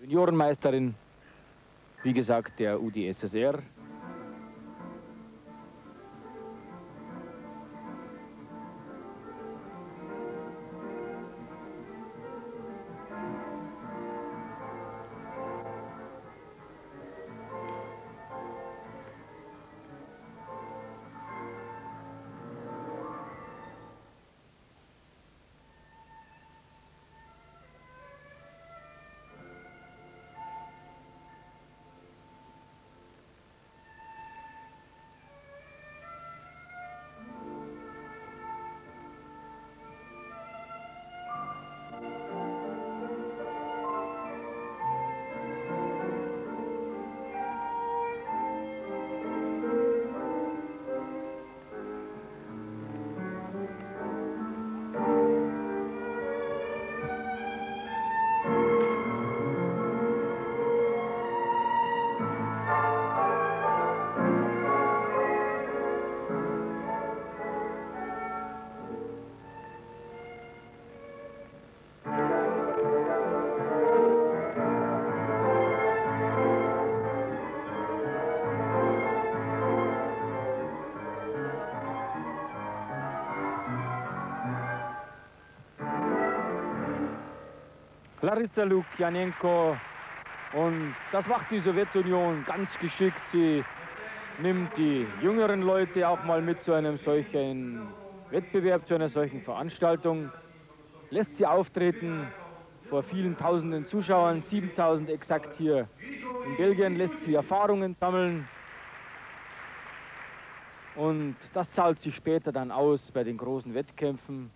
Juniorenmeisterin, wie gesagt, der UdSSR. Larissa Lukjanenko. Und das macht die Sowjetunion ganz geschickt. Sie nimmt die jüngeren Leute auch mal mit zu einem solchen Wettbewerb, zu einer solchen Veranstaltung, lässt sie auftreten vor vielen tausenden Zuschauern, 7000 exakt hier in Belgien, lässt sie Erfahrungen sammeln. Und das zahlt sich später dann aus bei den großen Wettkämpfen.